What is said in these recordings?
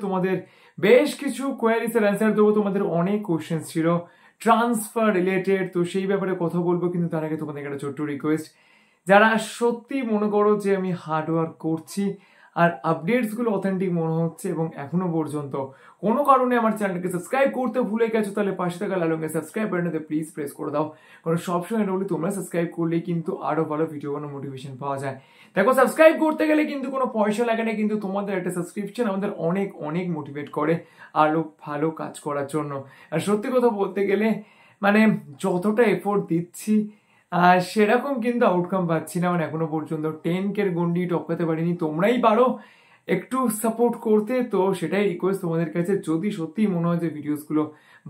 তোমাদের বেশ কিছু তোমাদের অনেক ছিল ট্রান্সফার রিলেটেড তো সেই ব্যাপারে কথা বলব, কিন্তু তোমাদের একটা ছোট্ট রিকোয়েস্ট যারা সত্যি মনে করো যে আমি হার্ডওয়ার্ক করছি আর আপডেটসগুলো অথেন্টিক মনে হচ্ছে এবং এখনও পর্যন্ত কোনো কারণে আমার চ্যানেলকে সাবস্ক্রাইব করতে ভুলে গেছো, তাহলে পাশে থাকা লালঙ্গে সাবস্ক্রাইব বাটনতে প্লিজ প্রেস করে দাও। কারণ সবসময় এটা বলি, তোমরা সাবস্ক্রাইব করলেই কিন্তু আরও ভালো ভিডিও কোনো মোটিভেশন পাওয়া যায়। দেখো সাবস্ক্রাইব করতে গেলে কিন্তু কোনো পয়সা লাগে না, কিন্তু তোমাদের একটা সাবস্ক্রিপশন আমাদের অনেক অনেক মোটিভেট করে আরও ভালো কাজ করার জন্য। আর সত্যি কথা বলতে গেলে মানে যতটা এফোর্ট দিচ্ছি সেরকম কিন্তু আউটকাম পাচ্ছি না মানে এখনও পর্যন্ত টেন কের গন্ডি টপকাতে পারিনি, তোমরাই পারো একটু সাপোর্ট করতে। তো সেটাই রিকোয়েস্ট তোমাদের কাছে, যদি সত্যি মনে হয় যে ভিডিওসগুলো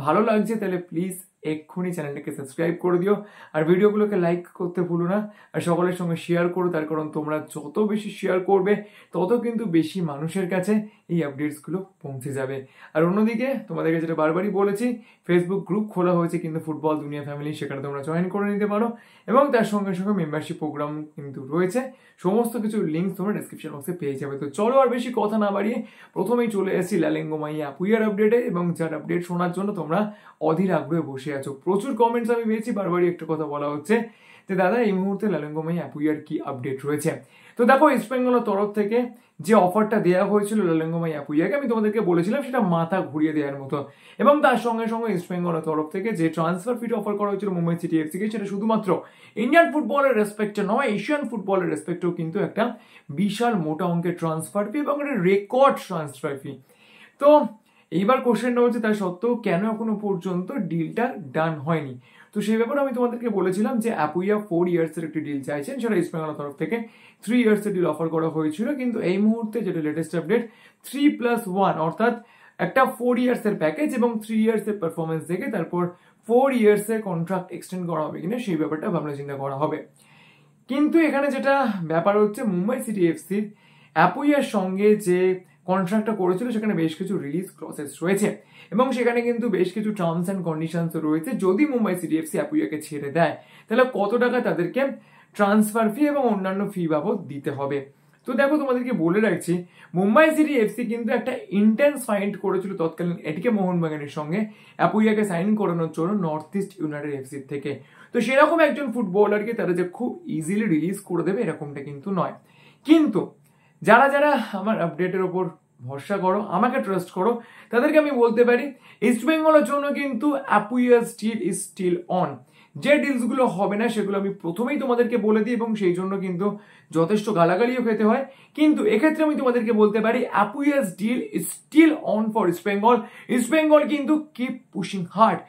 ভালো লাগছে, তাহলে প্লিজ এক্ষুনি চ্যানেলটাকে সাবস্ক্রাইব করে দিও। আর ভিডিওগুলোকে লাইক করতে ভুলো না, আর সকলের সঙ্গে শেয়ার করো, তার কারণ তোমরা যত বেশি শেয়ার করবে, তত কিন্তু বেশি মানুষের কাছে এই আপডেটসগুলো পৌঁছে যাবে। আর অন্যদিকে তোমাদেরকে যেটা বারবারই বলেছি ফেসবুক গ্রুপ খোলা হয়েছে কিন্তু ফুটবল দুনিয়া ফ্যামিলি সেখানে তোমরা জয়েন করে নিতে পারো। এবং তার সঙ্গে সঙ্গে মেম্বারশিপ প্রোগ্রাম কিন্তু রয়েছে। সমস্ত কিছু লিঙ্ক তোমরা ডিসক্রিপশন বক্সে পেয়ে যাবে। তো চলো আর বেশি কথা না বাড়িয়ে প্রথমেই চলে এসেছি লালেঙ্গো মাইয়া পুইয়ার আপডেটে এবং যার আপডেট শোনার জন্য তোমরা অধীর আগ্রহে বসে আছো? প্রচুর কমেন্টস আমি পেয়েছি, বারবারই একটা কথা বলা হচ্ছে। যে দাদা, এই মুহূর্তে লালেঙ্গো মাইয়া পুইয়ার কি আপডেট রয়েছে? তো দেখো ইস্ট বেঙ্গলের তরফ থেকে যে অফারটা দেওয়া হয়েছিল লালেঙ্গমাই আপুইয়াকে আমি তোমাদেরকে বলেছিলাম সেটা মাথা ঘুরিয়ে দেওয়ার মতো। এবং তার সঙ্গে সঙ্গে ইস্ট বেঙ্গলের তরফ থেকে যে ট্রান্সফার ফিট অফার করা হয়েছিল মুম্বাই সিটি এফসিকে সেটা শুধুমাত্র ইন্ডিয়ান ফুটবলের রেসপেক্টে নয় এশিয়ান ফুটবলের রেসপেক্টেও কিন্তু একটা বিশাল মোটা অঙ্কের ট্রান্সফার ফি এবং একটা রেকর্ড ট্রান্সফার ফি তো এইবার কোশ্চেনটা হচ্ছে তার সত্ত্বেও কেন এখনও পর্যন্ত ডিলটা ডান হয়নি? তো সেই ব্যাপারে আমি তোমাদেরকে বলেছিলাম যে অ্যাপুইয়া ফোর ইয়ার্সের একটি ডিল চাইছেন, সেটা ইস্ট বেঙ্গলের তরফ থেকে থ্রি ইয়ার্সের ডিল অফার করা হয়েছিল। কিন্তু এই মুহূর্তে যেটা latest update three plus one অর্থাৎ একটা ফোর ইয়ার্সের প্যাকেজ এবং থ্রি ইয়ার্সের পারফরমেন্স দেখে তারপর ফোর ইয়ার্সের কন্ট্রাক্ট এক্সটেন্ড করা হবে কিনা সেই ব্যাপারটা ভাবনা চিন্তা করা হবে। কিন্তু এখানে যেটা ব্যাপার হচ্ছে, মুম্বাই সিটি এফসির অ্যাপুইয়ার সঙ্গে যে কন্ট্রাক্টটা করেছিল, সেখানে বেশ কিছু রিলিজ প্রসেস রয়েছে। এবং সেখানে কিন্তু বেশ কিছু টার্মস অ্যান্ড কন্ডিশনস রয়েছে, যদি মুম্বাই সিটি এফসি অ্যাপুইয়াকে ছেড়ে দেয়, তাহলে কত টাকা তাদেরকে ট্রান্সফার ফি এবং অন্যান্য ফি বাবদ দিতে হবে? তো দেখো, তোমাদেরকে বলে রাখছি, মুম্বাই সিটি এফসি কিন্তু একটা ইন্টেন্স ফাইন্ড করেছিল তৎকালীন এটিকে মোহনবাগানের সঙ্গে অ্যাপুইয়াকে সাইন করানোর জন্য নর্থ ইস্ট ইউনাইটেড এফসির থেকে। তো সেরকম একজন ফুটবলারকে তারা যে খুব ইজিলি রিলিজ করে দেবে, এরকমটা কিন্তু নয়। কিন্তু যারা যারা আমার আপডেটের ওপর ভরসা করো, আমাকে ট্রাস্ট করো, তাদেরকে আমি বলতে পারি ইস্ট বেঙ্গলের জন্য কিন্তু Apuia still is still on যে ডিলসগুলো হবে না, সেগুলো আমি প্রথমেই তোমাদেরকে বলে দিই এবং সেই জন্য কিন্তু যথেষ্ট গালাগালিও খেতে হয়। কিন্তু এক্ষেত্রে আমি তোমাদেরকে বলতে পারি Apuia's deal is still on for East Bengal East Bengal কিন্তু কিপ পুশিং হার্ড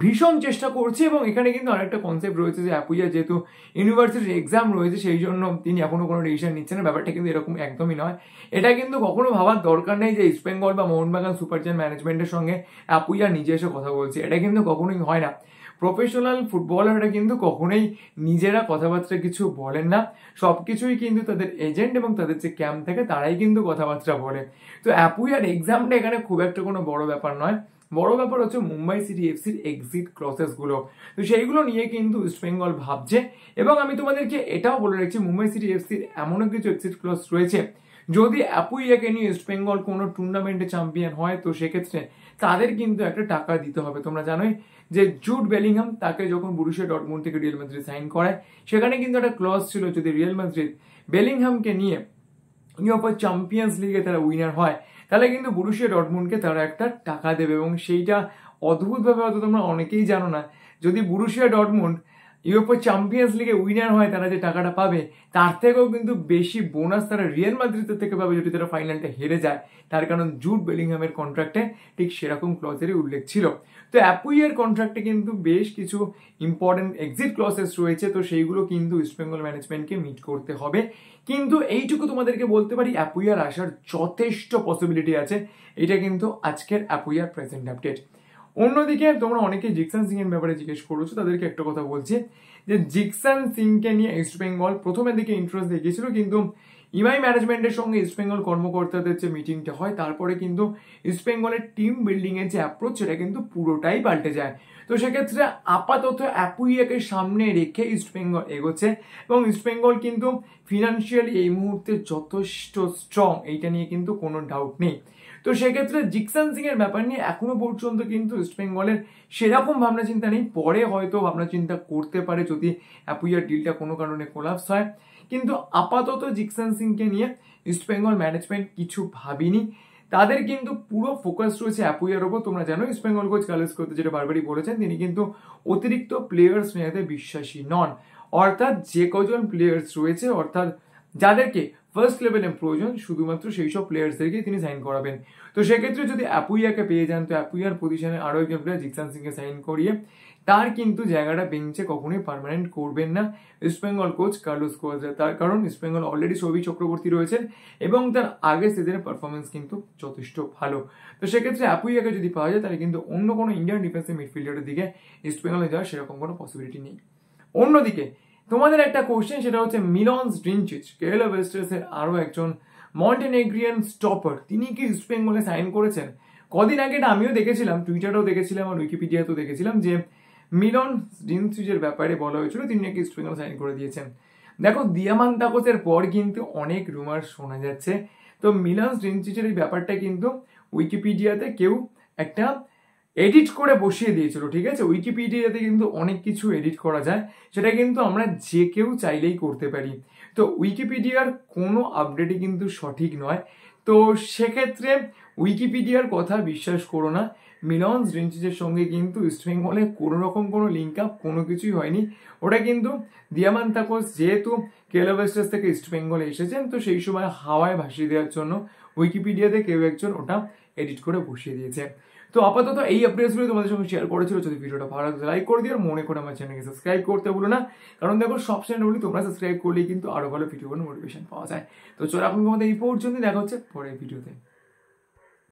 ভীষণ চেষ্টা করছে এবং এখানে কিন্তু আরেকটা কনসেপ্ট রয়েছে যে অ্যাপুইয়া যেহেতু ইউনিভার্সিটির এক্সাম রয়েছে, সেই জন্য তিনি এখনও কোনো ডিসিশন নিচ্ছেন না। ব্যাপারটা কিন্তু এরকম একদমই নয়। এটা কিন্তু কখনো ভাবার দরকার নেই যে ইস্ট বেঙ্গল বা মোহনবাগান সুপার ম্যানেজমেন্টের সঙ্গে অ্যাপুইয়া নিজে এসে কথা বলছে। এটা কিন্তু কখনোই হয় না। প্রফেশনাল ফুটবলাররা কিন্তু কখনোই নিজেরা কথাবার্তা কিছু বলেন না। সব কিছুই কিন্তু তাদের এজেন্ট এবং তাদের যে ক্যাম্প থাকে, তারাই কিন্তু কথাবার্তা বলে। তো অ্যাপুইয়ার এক্সামটা এখানে খুব একটা কোনো বড় ব্যাপার নয়। বড় ব্যাপার হচ্ছে মুম্বাই সিটি এফসির এক্সিট ক্লসেসগুলো তো সেইগুলো নিয়ে কিন্তু ইস্ট বেঙ্গল ভাবছে। এবং আমি তোমাদেরকে এটাও বলে রাখছি, মুম্বাই সিটি এফসির এমনও কিছু এক্সিট ক্লস রয়েছে। যদি অ্যাপুইয়াকে নিয়ে ইস্ট বেঙ্গল কোনো টুর্নামেন্টে চ্যাম্পিয়ন হয়, তো সেক্ষেত্রে তাদের কিন্তু একটা টাকা দিতে হবে। তোমরা জানোই যে জুট বেলিংহাম তাকে যখন বুরুশিয়া ডটমুন থেকে রিয়েল মাদ্রিদ সাইন করায়, সেখানে কিন্তু একটা ক্লজ ছিল যদি রিয়েল মাদ্রিদ বেলিংহামকে নিয়ে ইউরোপার চ্যাম্পিয়ন্স লিগে তারা উইনার হয় তাহলে কিন্তু বুরুশিয়া ডটমুন্ডকে তারা একটা টাকা দেবে এবং সেইটা অদ্ভুতভাবে হয়তো তোমরা অনেকেই জানো না। যদি বুরুশিয়া ডটমুন্ড ইউরোপের চ্যাম্পিয়ন্স লিগে উইনার হয় তারা যে টাকাটা পাবে, তার থেকেও কিন্তু বেশি বোনাস তারা রিয়েল মাদ্রিদের থেকে পাবে যদি তারা ফাইনালটা হেরে যায়। তার কারণ জুট বেলিংহামের কন্ট্রাক্টে ঠিক সেরকম ক্লজেরই উল্লেখ ছিল। তো অ্যাপুইয়ের কন্ট্রাক্টে কিন্তু বেশ কিছু ইম্পর্টেন্ট এক্সিট ক্লসেস রয়েছে, তো সেইগুলো কিন্তু ইস্টবেঙ্গল ম্যানেজমেন্টকে মিট করতে হবে। কিন্তু এইটুকু তোমাদেরকে বলতে পারি অ্যাপুইয়ার আসার যথেষ্ট পসিবিলিটি আছে। এটা কিন্তু আজকের অ্যাপুইয়ার প্রেজেন্ট আপডেট অন্যদিকে তোমরা অনেকে জিকসান সিং এর ব্যাপারে জিজ্ঞেস করেছ, তাদেরকে একটা কথা বলছি যে জিকসান সিংকে নিয়ে ইস্ট বেঙ্গল প্রথমের দিকে ইন্টারেস্ট দেখিয়েছিল, কিন্তু ইমাই ম্যানেজমেন্টের সঙ্গে ইস্ট বেঙ্গল কর্মকর্তাদের যে মিটিংটা হয়, তারপরে কিন্তু ইস্ট বেঙ্গলের টিম বিল্ডিং এর যে অ্যাপ্রোচ সেটা কিন্তু পুরোটাই পাল্টে যায়। তো সেক্ষেত্রে আপাতত অ্যাপুইয়াকে সামনে রেখে ইস্ট বেঙ্গল এগোচ্ছে, এবং ইস্ট বেঙ্গল কিন্তু ফিনান্সিয়ালি এই মুহূর্তে যথেষ্ট স্ট্রং এইটা নিয়ে কিন্তু কোনো ডাউট নেই। তো সেক্ষেত্রে জিকসান সিং এর ব্যাপার নিয়ে এখনও পর্যন্ত কিন্তু ইস্ট বেঙ্গলের সেরকম ভাবনা চিন্তা নেই। পরে হয়তো ভাবনা চিন্তা করতে পারে যদি অ্যাপুইয়ার ডিলটা কোনো কারণে কোলাপস হয়। কিন্তু আপাতত জিকসান সিংকে নিয়ে ইস্ট বেঙ্গল ম্যানেজমেন্ট কিছু ভাবিনি। তাদের কিন্তু পুরো ফোকাস রয়েছে অ্যাপুইয়ার ওপর। তোমরা জানো ইস্ট বেঙ্গল কোচ কালেস করতে যেটা বারবারই বলেছেন, তিনি কিন্তু অতিরিক্ত প্লেয়ার্স নেওয়াতে বিশ্বাসী নন। অর্থাৎ যে কজন প্লেয়ার্স রয়েছে, অর্থাৎ যাদেরকে ফার্স্ট লেভেলে প্রয়োজন শুধুমাত্র সেই সব প্লেয়ার্সদেরকে তিনি সাইন করাবেন। তো সেক্ষেত্রে যদি অ্যাপুইয়াকে পেয়ে যান, তো অ্যাপুইয়ার পজিশনে আরও একজন প্লেয়ার জিকসান সিংকে সাইন করিয়ে, তার কিন্তু জায়গাটা বেঞ্চে কখনোই পারমানেন্ট করবেন না। ইস্টবেঙ্গল কোচ কার্লোস কোয়াজা তার কারণ ইস্টবেঙ্গল অলরেডি সবি চক্রবর্তী রয়েছেন এবং তার আগের সিজনের পারফরমেন্স কিন্তু যথেষ্ট ভালো। তো সেক্ষেত্রে অ্যাপুইয়াকে যদি পাওয়া যায়, তাহলে কিন্তু অন্য কোনো ইন্ডিয়ান ডিফেন্সিভ মিডফিল্ডারের দিকে ইস্টবেঙ্গলে যাওয়ার সেরকম কোনো পসিবিলিটি নেই। অন্যদিকে তোমাদের একটা কোশ্চেন সেটা হচ্ছে মিলনস ড্রিনচিচ কেরালা ওয়েস্টার্সের আরও একজন মন্টেনেগ্রিয়ান স্টপার তিনি কি ইস্ট বেঙ্গলে সাইন করেছেন? কদিন আগে এটা আমিও দেখেছিলাম টুইটারেও দেখেছিলাম আর উইকিপিডিয়াতেও দেখেছিলাম যে মিলন ড্রিনচিচের ব্যাপারে বলা হয়েছিল, তিনি নাকি ইস্ট বেঙ্গল সাইন করে দিয়েছেন। দেখো দিয়ামান তাকসের পর কিন্তু অনেক রুমার শোনা যাচ্ছে। তো মিলন ড্রিনচিচের এই ব্যাপারটা কিন্তু উইকিপিডিয়াতে কেউ একটা এডিট করে বসিয়ে দিয়েছিল, ঠিক আছে? উইকিপিডিয়াতে কিন্তু অনেক কিছু এডিট করা যায়, সেটা কিন্তু আমরা যে কেউ চাইলেই করতে পারি। তো উইকিপিডিয়ার কোনো আপডেটই কিন্তু সঠিক নয়। তো সেক্ষেত্রে উইকিপিডিয়ার কথা বিশ্বাস করো না, মিলন রেঞ্চিসের সঙ্গে কিন্তু ইস্টবেঙ্গলে কোনো রকম কোনো লিঙ্ক আপ কোনো কিছুই হয়নি। ওটা কিন্তু দিয়ামান তাকস যেহেতু কেলা ওয়েস্টার্স থেকে ইস্টবেঙ্গলে এসেছেন, তো সেই সময় হাওয়ায় ভাসিয়ে দেওয়ার জন্য উইকিপিডিয়াতে কেউ একজন ওটা এডিট করে বসিয়ে দিয়েছে। তো আপাতত এই আপডেটসগুলো তোমাদের সঙ্গে শেয়ার করেছিল, যদি ভিডিওটা ভালো লাগে লাইক করে দিও আর মনে করে আমার চ্যানেলকে সাবস্ক্রাইব করতে ভুলো না। কারণ দেখো, সব চ্যানেল বলি তোমরা সাবস্ক্রাইব করলেই কিন্তু আরও ভালো ভিডিও মোটিভেশন পাওয়া যায়। তো চলো, এখন তোমাদের এই পর্যন্ত দেখা হচ্ছে পরের ভিডিওতে